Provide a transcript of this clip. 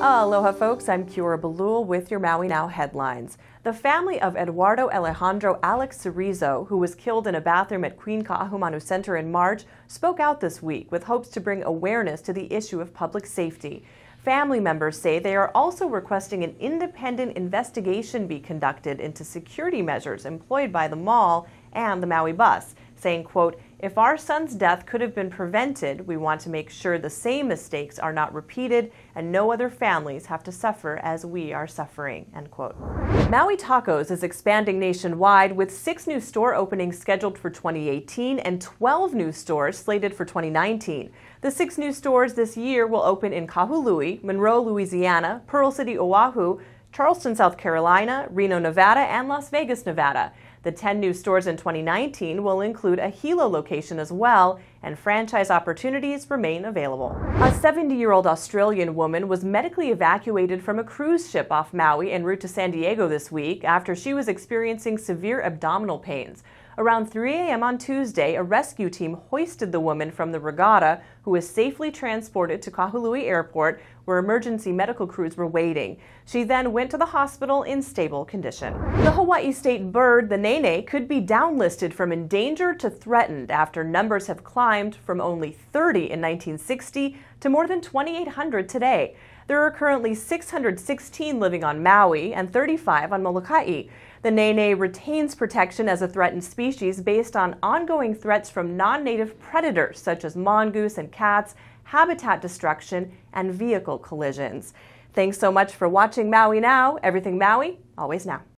Aloha, folks. I'm Kiaora Bohlool with your Maui Now headlines. The family of Eduardo Alejandro Alex Cerezo, who was killed in a bathroom at Queen Ka'ahumanu Center in March, spoke out this week with hopes to bring awareness to the issue of public safety. Family members say they are also requesting an independent investigation be conducted into security measures employed by the mall and the Maui bus, saying, quote, if our son's death could have been prevented, we want to make sure the same mistakes are not repeated and no other families have to suffer as we are suffering. End quote. Maui Tacos is expanding nationwide with six new store openings scheduled for 2018 and 12 new stores slated for 2019. The six new stores this year will open in Kahului, Monroe, Louisiana, Pearl City, Oahu, Charleston, South Carolina, Reno, Nevada, and Las Vegas, Nevada. The 10 new stores in 2019 will include a Hilo location as well, and franchise opportunities remain available. A 70 year old Australian woman was medically evacuated from a cruise ship off Maui en route to San Diego this week after she was experiencing severe abdominal pains. Around 3 a.m. on Tuesday, a rescue team hoisted the woman from the regatta, who was safely transported to Kahului Airport, where emergency medical crews were waiting. She then went to the hospital in stable condition. The Hawaii state bird, the nene, could be downlisted from endangered to threatened after numbers have climbed from only 30 in 1960 to more than 2,800 today. There are currently 616 living on Maui and 35 on Molokai. The nene retains protection as a threatened species based on ongoing threats from non native predators such as mongoose and cats, habitat destruction, and vehicle collisions. Thanks so much for watching Maui Now. Everything Maui, always now.